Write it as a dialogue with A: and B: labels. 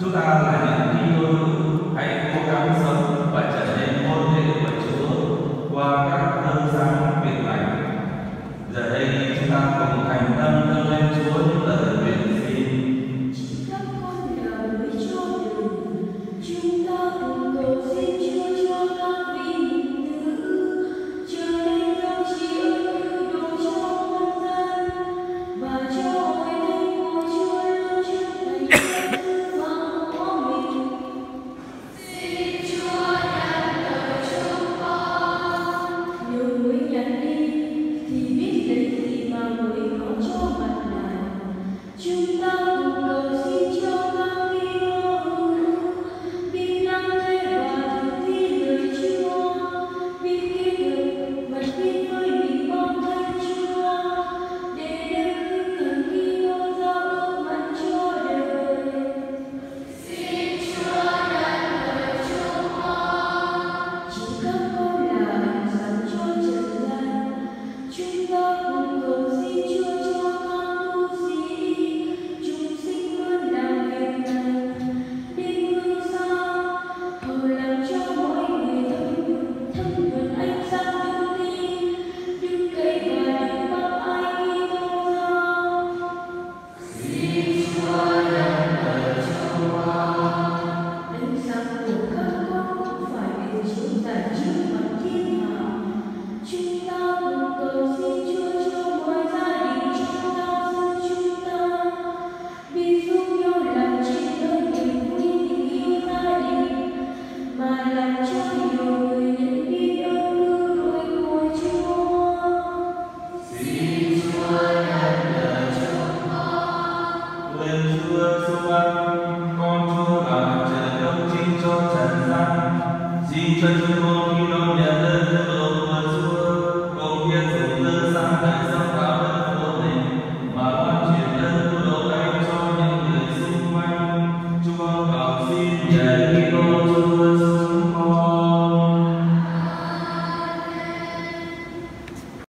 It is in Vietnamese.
A: Chúng ta là những Kitô Jesus,